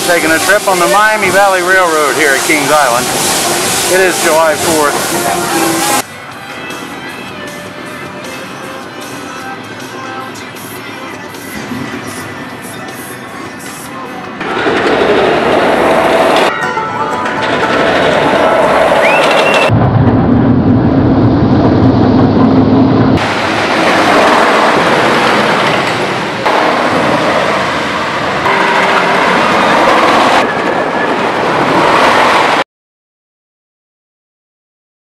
are taking a trip on the Miami Valley Railroad here at Kings Island. It is July 4th.